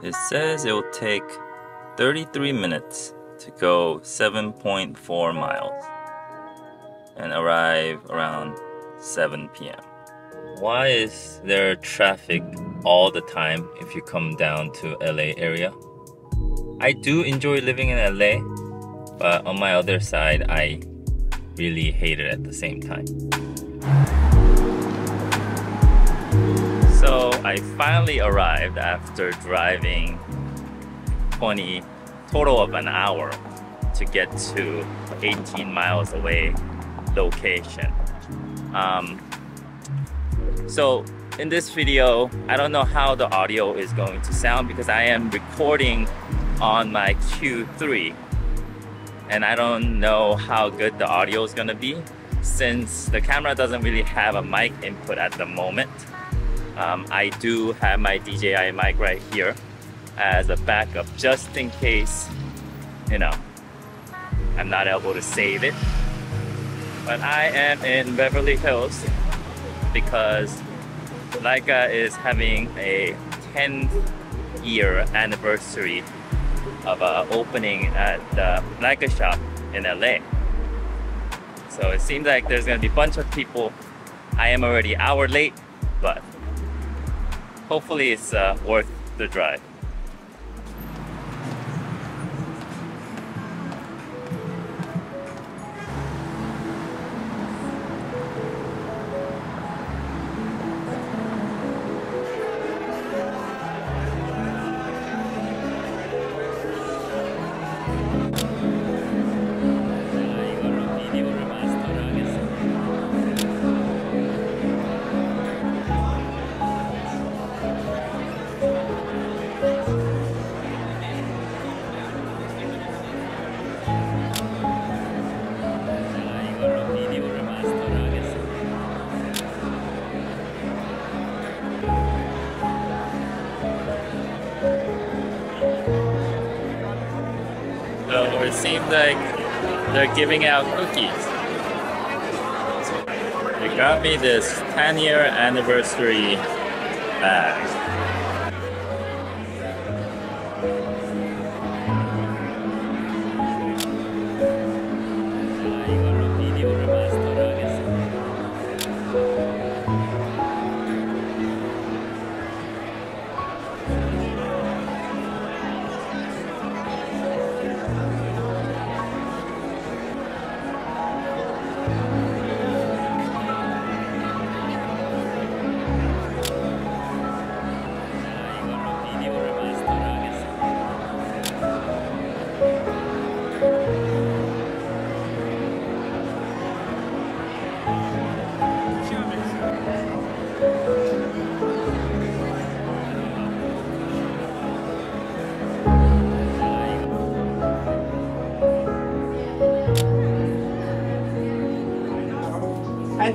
It says it will take 33 minutes to go 7.4 miles and arrive around 7 p.m. Why is there traffic all the time if you come down to LA area? I do enjoy living in LA, but on my other side, I really hate it at the same time. So I finally arrived after driving 20, total of an hour to get to 18 miles away location. Um, so in this video, I don't know how the audio is going to sound because I am recording on my Q3 and I don't know how good the audio is gonna be since the camera doesn't really have a mic input at the moment. Um, I do have my DJI mic right here as a backup just in case, you know, I'm not able to save it. But I am in Beverly Hills because Leica is having a 10th year anniversary of uh, opening at the Leica shop in LA. So it seems like there's gonna be a bunch of people. I am already hour late, but hopefully it's uh, worth the drive. So it seems like they're giving out cookies. They got me this 10 year anniversary bag.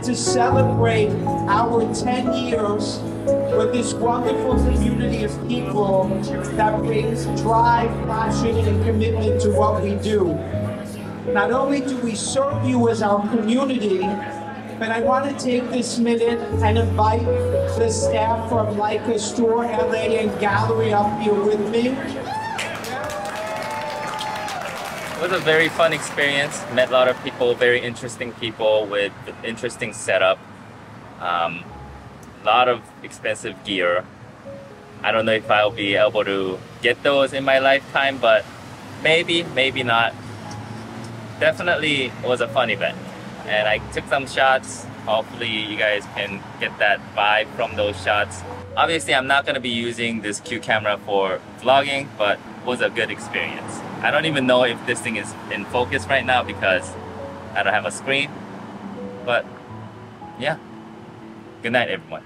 To celebrate our 10 years with this wonderful community of people that brings drive, passion, and commitment to what we do. Not only do we serve you as our community, but I want to take this minute and invite the staff from Leica Store LA and Gallery up here with me. Was a very fun experience. Met a lot of people, very interesting people with interesting setup. Um, a lot of expensive gear. I don't know if I'll be able to get those in my lifetime, but maybe, maybe not. Definitely was a fun event. And I took some shots. Hopefully you guys can get that vibe from those shots. Obviously I'm not going to be using this Q camera for vlogging, but it was a good experience. I don't even know if this thing is in focus right now because I don't have a screen. But yeah, good night everyone.